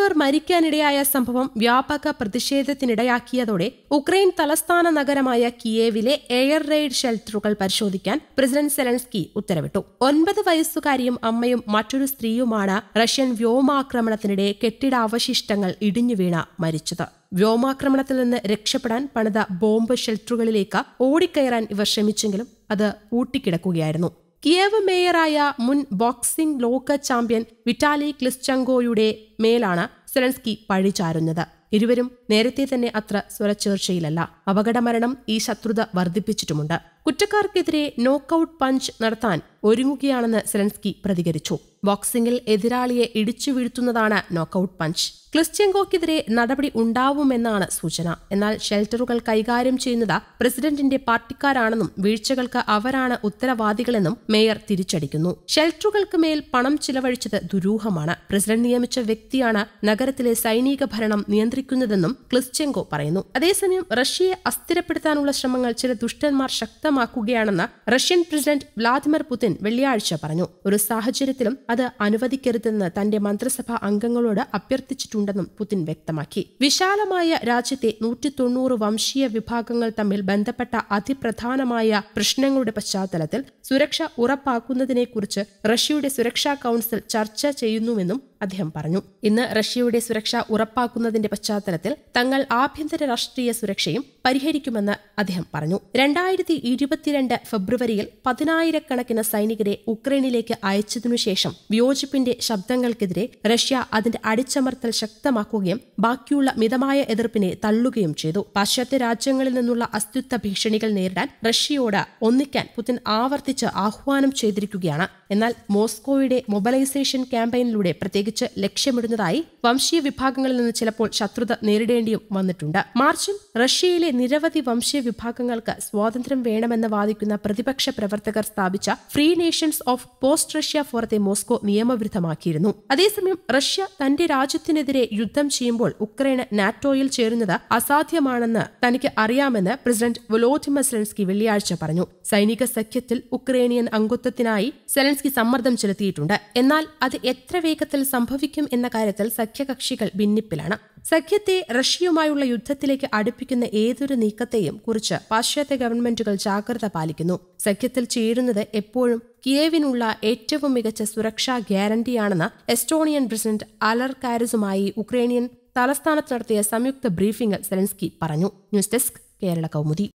പേർ മരിക്കാനിടയായ സംഭവം വ്യാപക പ്രതിഷേധത്തിനിടയാക്കിയതോടെ ഉക്രൈൻ തലസ്ഥാന നഗരമായ കിയേവിലെ എയർ റെയ്ഡ് ഷെൽട്ടറുകൾ പരിശോധിക്കാൻ പ്രസിഡന്റ് സെലൻസ്കി ഉത്തരവിട്ടു. ഒൻപത് വയസ്സുകാരിയും അമ്മയും മറ്റൊരു സ്ത്രീയുമാണ് റഷ്യൻ വ്യോമാക്രമണത്തിനിടെ കെട്ടിടാവശിഷ്ടങ്ങൾ ഇടിഞ്ഞു വീണ മരിച്ചത്. വ്യോമാക്രമണത്തിൽ നിന്ന് രക്ഷപ്പെടാൻ പണിത ബോംബ് ഷെൽട്ടറുകളിലേക്ക് ഓടിക്കയറാൻ ഇവർ ശ്രമിച്ചെങ്കിലും അത് പൂട്ടിക്കിടക്കുകയായിരുന്നു കിയേവ് മേയറായ മുൻ ബോക്സിംഗ് ലോക ചാമ്പ്യൻ വിറ്റാലി ക്ലിസ്ചങ്കോയുടെ മേലാണ് സെലൻസ്കി പഴിചാരുന്നത് ഇരുവരും നേരത്തെ തന്നെ അത്ര സ്വരച്ചേർച്ചയിലല്ല അപകടമരണം ഈ ശത്രുത വർദ്ധിപ്പിച്ചിട്ടുമുണ്ട്. കുറ്റക്കാർക്കെതിരെ നോക്കൌട്ട് പഞ്ച് നടത്താൻ ഒരുങ്ങുകയാണെന്ന് സെലൻസ്കി പ്രതികരിച്ചു. ബോക്സിംഗിൽ എതിരാളിയെ ഇടിച്ചു വീഴ്ത്തുന്നതാണ് നോക്കൌട്ട് പഞ്ച് ക്ലിസ്റ്റ്യങ്കോക്കെതിരെ നടപടി ഉണ്ടാവുമെന്നാണ് സൂചന. എന്നാൽ ഷെൽട്ടറുകൾ കൈകാര്യം ചെയ്യുന്നത് പ്രസിഡന്റിന്റെ പാർട്ടിക്കാരാണെന്നും വീഴ്ചകൾക്ക് അവരാണ് ഉത്തരവാദികളെന്നും മേയർ തിരിച്ചടിക്കുന്നു. ഷെൽട്ടറുകൾക്ക് മേൽ പണം ചിലവഴിച്ചത് ദുരൂഹമാണ്. പ്രസിഡന്റ് നിയമിച്ച വ്യക്തിയാണ് നഗരത്തിലെ സൈനിക ഭരണം നിയന്ത്രിക്കുന്നതെന്നും ക്ലിസ്റ്റ്യങ്കോ പറയുന്നു. അതേസമയം റഷ്യയെ അസ്ഥിരപ്പെടുത്താനുള്ള ശ്രമങ്ങൾ ചില ദുഷ്ടന്മാർ ശക്തമാക്കുകയാണെന്ന് റഷ്യൻ പ്രസിഡന്റ് വ്ളാദിമിർ പുതിൻ വെള്ളിയാഴ്ച പറഞ്ഞു. ഒരു സാഹചര്യത്തിലും അത് അനുവദിക്കരുതെന്ന് തന്റെ മന്ത്രിസഭാ അംഗങ്ങളോട് അഭ്യർത്ഥിച്ചിട്ടുണ്ടെന്നും പുതിൻ വ്യക്തമാക്കി. വിശാലമായ രാജ്യത്തെ നൂറ്റി തൊണ്ണൂറ് വംശീയ വിഭാഗങ്ങൾ തമ്മിൽ ബന്ധപ്പെട്ട അതിപ്രധാനമായ പ്രശ്നങ്ങളുടെ പശ്ചാത്തലത്തിൽ സുരക്ഷ ഉറപ്പാക്കുന്നതിനെക്കുറിച്ച് റഷ്യയുടെ സുരക്ഷാ കൌൺസിൽ ചർച്ച ചെയ്യുന്നുവെന്നും അദ്ദേഹം പറഞ്ഞു. ഇന്ന് റഷ്യയുടെ സുരക്ഷ ഉറപ്പാക്കുന്നതിന്റെ പശ്ചാത്തലത്തിൽ തങ്ങൾ ആഭ്യന്തര രാഷ്ട്രീയ സുരക്ഷയും പരിഹരിക്കുമെന്ന് അദ്ദേഹം പറഞ്ഞു. രണ്ടായിരത്തി ഇരുപത്തിരണ്ട് ഫെബ്രുവരിയിൽ പതിനായിരക്കണക്കിന് സൈനികരെ ഉക്രൈനിലേക്ക് അയച്ചതിനുശേഷം വിയോജിപ്പിന്റെ ശബ്ദങ്ങൾക്കെതിരെ റഷ്യ അതിന്റെ അടിച്ചമർത്തൽ ശക്തമാക്കുകയും ബാക്കിയുള്ള മിതമായ എതിർപ്പിനെ തള്ളുകയും ചെയ്തു. പാശ്ചാത്യ രാജ്യങ്ങളിൽ നിന്നുള്ള അസ്തിത്വ ഭീഷണികൾ നേരിടാൻ റഷ്യയോട് ഒന്നിക്കാൻ പുതിൻ ആവർത്തിച്ച് ആഹ്വാനം ചെയ്തിരിക്കുകയാണ്. എന്നാൽ മോസ്കോയുടെ മൊബിലൈസേഷൻ ക്യാമ്പയിനിലൂടെ പ്രത്യേകിച്ച് ലക്ഷ്യമിടുന്നതായി വംശീയ വിഭാഗങ്ങളിൽ നിന്ന് ചിലപ്പോൾ ശത്രുത നേരിടേണ്ടിയും വന്നിട്ടുണ്ട്. മാർച്ചിൽ റഷ്യയിലെ നിരവധി വംശീയ വിഭാഗങ്ങൾക്ക് സ്വാതന്ത്ര്യം വേണമെന്ന് വാദിക്കുന്ന പ്രതിപക്ഷ പ്രവർത്തകർ സ്ഥാപിച്ച free nations of post Russia ഫോറത്തെ Moscow നിയമവിരുദ്ധമാക്കിയിരുന്നു. അതേസമയം റഷ്യ തന്റെ രാജ്യത്തിനെതിരെ യുദ്ധം ചെയ്യുമ്പോൾ ഉക്രൈന് നാറ്റോയിൽ ചേരുന്നത് അസാധ്യമാണെന്ന് തനിക്ക് അറിയാമെന്ന് പ്രസിഡന്റ് വൊലോദിമർ സെലൻസ്കി വെള്ളിയാഴ്ച പറഞ്ഞു. സൈനിക സഖ്യത്തിൽ ഉക്രൈനിയൻ അംഗത്വത്തിനായി സെലൻസ്കി സമ്മർദ്ദം ചെലുത്തിയിട്ടുണ്ട്. എന്നാൽ അത് എത്ര വേഗത്തിൽ സംഭവിക്കും എന്ന കാര്യത്തിൽ സഖ്യകക്ഷികൾ ഭിന്നിപ്പിലാണ്. സഖ്യത്തെ റഷ്യയുമായുള്ള യുദ്ധത്തിലേക്ക് അടുപ്പിക്കുന്ന ഏതൊരു നീക്കത്തെയും കുറിച്ച് പാശ്ചാത്യ ഗവൺമെന്റുകൾ ജാഗ്രത പാലിക്കുന്നു. സഖ്യത്തിൽ ചേരുന്നത് എപ്പോഴും കിയേവിനുള്ള ഏറ്റവും മികച്ച സുരക്ഷാ ഗ്യാരണ്ടിയാണെന്ന് എസ്റ്റോണിയൻ പ്രസിഡന്റ് അലർ കാരിസുമായി ഉക്രൈനിയൻ തലസ്ഥാനത്ത് നടത്തിയ സംയുക്ത ബ്രീഫിംഗിൽ സെലൻസ്കി പറഞ്ഞു. News desk Kerala Kaumudi.